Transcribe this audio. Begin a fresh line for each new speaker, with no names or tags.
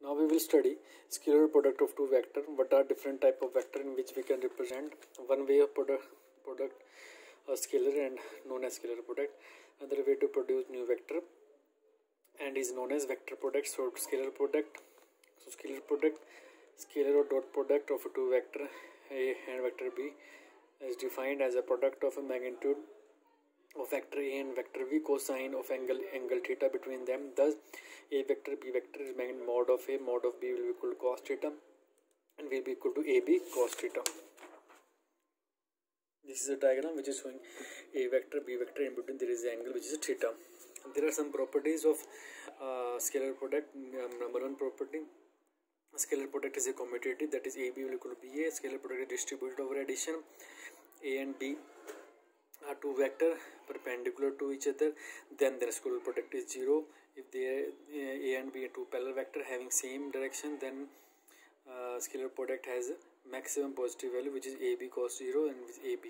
Now we will study scalar product of two vector. What are different type of vector in which we can represent one way of product product a scalar and known as scalar product. Another way to produce new vector and is known as vector product. So scalar product. So scalar product, scalar or dot product of two vector A and vector B is defined as a product of a magnitude of vector A and vector V cosine of angle angle theta between them. Thus, A vector B vector is magnitude mod of A mod of B will be equal to cos theta and will be equal to AB cos theta. This is a diagram which is showing A vector B vector in between there is an angle which is theta. There are some properties of uh, scalar product. Um, number one property scalar product is a commutative that is AB will equal to BA. Scalar product is distributed over addition. A and B are two vector perpendicular to each other then their scalar product is zero. If they uh, a and b are two parallel vector having same direction then uh, scalar product has maximum positive value which is ab cos 0 and which ab